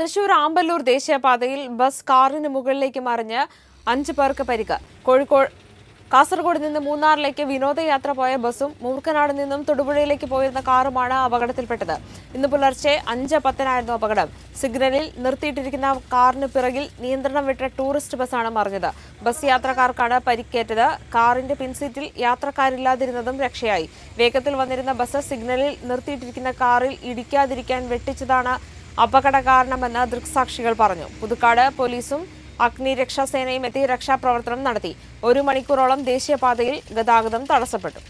തൃശൂർ ആമ്പല്ലൂർ ദേശീയപാതയിൽ ബസ് കാറിന് മുകളിലേക്ക് മറിഞ്ഞ് അഞ്ച് പേർക്ക് പരിക്ക്. കോഴിക്കോട് കാസർഗോഡ് നിന്ന് മൂന്നാറിലേക്ക് വിനോദയാത്ര പോയ ബസ്സും മൂർക്കനാട് നിന്നും തൊടുപുഴയിലേക്ക് പോയിരുന്ന കാറുമാണ് അപകടത്തിൽപ്പെട്ടത്. ഇന്ന് പുലർച്ചെ അഞ്ച് പത്തിനായിരുന്നു അപകടം. സിഗ്നലിൽ നിർത്തിയിട്ടിരിക്കുന്ന കാറിന് പിറകിൽ നിയന്ത്രണം വിട്ട ടൂറിസ്റ്റ് ബസ്സാണ് മറിഞ്ഞത്. ബസ് യാത്രക്കാർക്കാണ് പരിക്കേറ്റത്. കാറിന്റെ പിൻസീറ്റിൽ യാത്രക്കാരില്ലാതിരുന്നതും രക്ഷയായി. വേഗത്തിൽ വന്നിരുന്ന ബസ് സിഗ്നലിൽ നിർത്തിയിട്ടിരിക്കുന്ന കാറിൽ ഇടിക്കാതിരിക്കാൻ വെട്ടിച്ചതാണ് അപകട കാരണമെന്ന് ദൃക്സാക്ഷികൾ പറഞ്ഞു. പുതുക്കാട് പോലീസും അഗ്നിരക്ഷാസേനയും എത്തി രക്ഷാപ്രവർത്തനം നടത്തി. ഒരു മണിക്കൂറോളം ദേശീയപാതയിൽ ഗതാഗതം തടസ്സപ്പെട്ടു.